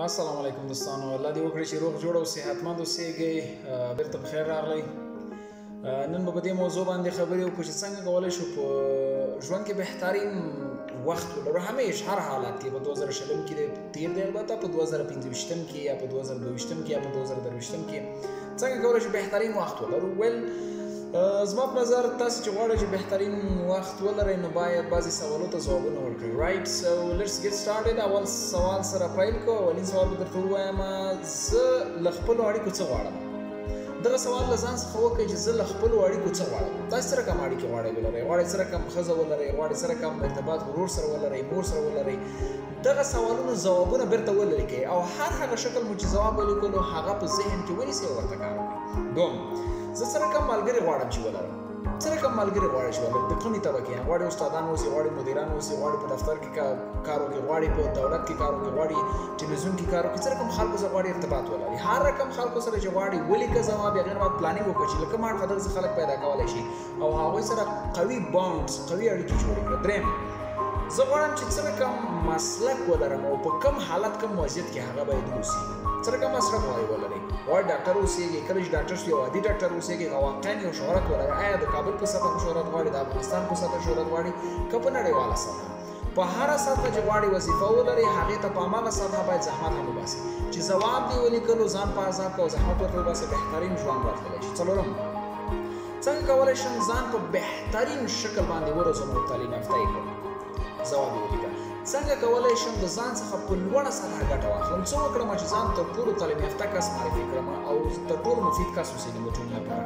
السلام علیکم دوستانو الله دې وکړي چې روغ جوړ او صحتمند اوسئ بیرته په خیر راغلی نن به په دې موضوع باندې خبرې وکړو چې څنګه کولای شو په ژوند کې بهترین وخت ولرو همیش هر حالت کې په 2000 شلم کې تیر دی البته په 2025 کې یا په 2022 کې یا په 2023 کې څنګه کولای شو بهترین وخت ولرو ول زما په نظر تاسو چې غواړئ چې بهترین وخت ولرئ نو باید بعضی سوالو ته ځوابونه ورکړئ رائټ سو لیټس ګیټ سټارټډ اول سوال سره پیل کو اولین سوال به درته ووایم زه له خپلو اړیکو څه غواړم دغه سوال له ځان څخه وکړئ چې زه له خپلو اړیکو څه غواړم تاسو سره کوم اړیکې غواړئ ولرئ غواړئ سره کوم ښځه ولرئ غواړئ سره کوم ارتباط ورور سره ولرئ مور سره ولرئ دغه سوالونو ځوابونه بیرته ولري کوي او هر هغه شکل مو چې ځواب ولیکلو هغه په ذهن کې ونیسي او ورته کار وکړي دوم زه سره کوم ملګری غواړم چې ولرم سره کوم ملګری غواړي چې ولرم د کومې طبقې غواړي استادان اوسي غواړي مدیران اوسي غواړي په دفتر کې کار وکړي غواړي په دولت کې کار وکړي غواړي ټلویزیون کې کار وکړي سره کوم خلکو سره غواړي ارتباط ولري هر رقم خلکو سره چې غواړي ولیکه ځواب یې غیر وخت پلانینګ وکړي چې لکه ما خدای خلک پیدا کولای شي او هغوی سره قوي بانډز قوي اړیکې جوړې کړه دریم زه غواړم چې څه رقم مسلک ولرم او په کم حالت کم وضعیت کې هغه باید اوسي څه رقم مسلک غواړي ولري غواړي ډاکټر اوسېږي کله چې ډاکټر شي او عادي ډاکټر اوسېږي او واقعا یو شهرت ولري آیا د کابل په سطح شهرت غواړي د افغانستان په سطح شهرت غواړي که په نړیواله سطح په هر سطح چې غواړي وظیفه ولري هغه ته په عمله سطح باید زحمت هم وباسي چې ځواب دی ولیکلو ځان په عذاب کو زحمت ورته وباسي بهترین ژوند ورته شي څلورم څنګه کولای شم ځان په بهترین شکل باندې وروزم او تعلیم یافته یې کړم ځواب یې ولیکه څنګه کولای شم د ځان څخه په لوړه سطح ګټه واخلم څه وکړم چې ځان تر ټولو تعلیم یافته کس معرفي کړم او تر ټولو مفید کس اوسې د ټولو لپاره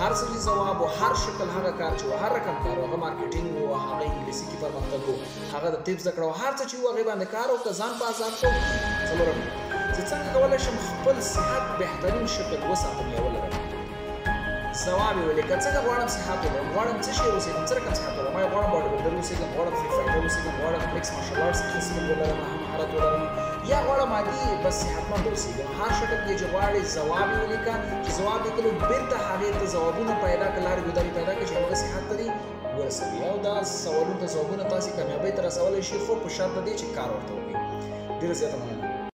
هر څه ځواب او هر شکل هغه کار چې هر رقم کار هغه مارکیټینګ او هغه انګلیسي کې پرمختګ او هغه د طب زده کړو هر څه چې هغه باندې کار او ځان په آزاد کو څلورم چې څنګه کولای شم خپل صحت بهترین شکل وساتم یو لرم ځواب یې ولیکه څنګه غواړم صحت ولرم غواړم څه شی اوسېږم څه رقم صحت ولرم آیا غواړم باډي بلډر اوسېږم غواړم فیټ فایټر اوسېږم غواړم مکس مارشل آرټس کې ښه سکل ولرم ښه مهارت ولرم یا غواړم عادي بس صحتمند اوسېږم هر شکل کې چې غواړې ځواب یې ولیکه چې ځواب یې کړو بېرته هغې ته ځوابونه پیدا کړه لارې ګودارې پیدا کړه چې هغه صحت ته دې ورسوي او دا سوالونو ته ځوابونه تاسې کامیابۍ ته رسولی شي خو په شرط دې چې کار ورته وکړي ډېره زیاته مننه